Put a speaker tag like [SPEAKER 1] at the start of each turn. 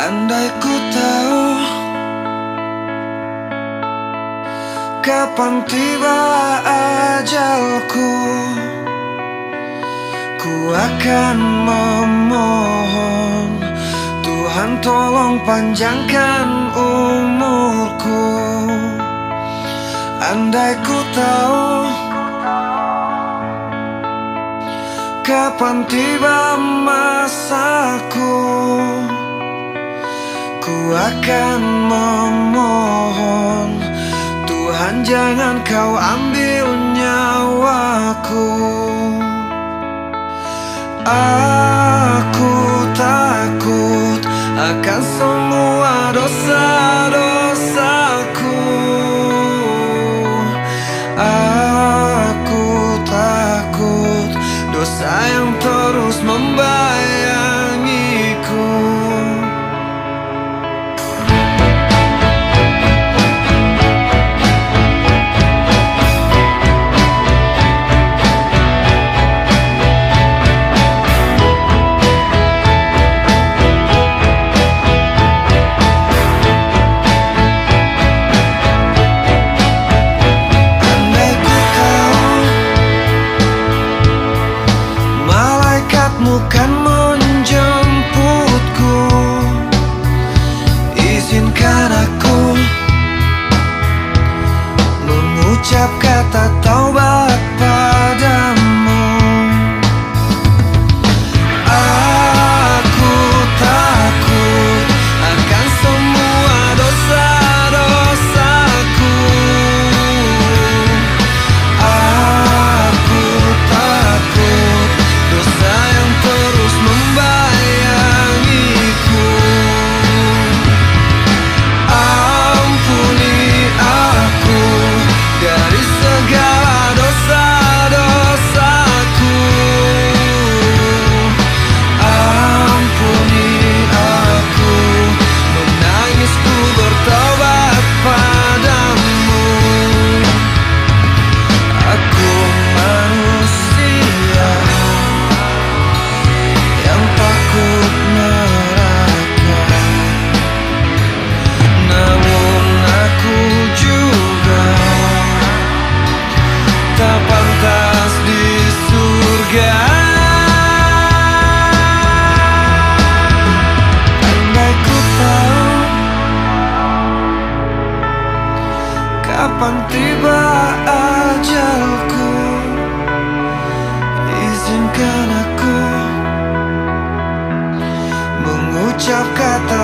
[SPEAKER 1] Andai ku tahu Kapan tiba ajalku Ku akan memohon Tuhan tolong panjangkan umurku. Andai ku tahu Kapan tiba masaku Ku akan memohon Tuhan jangan kau ambil nyawaku. Aku takut akan semua dosa-dosaku tiba ajalku. Izinkan aku Mengucap kata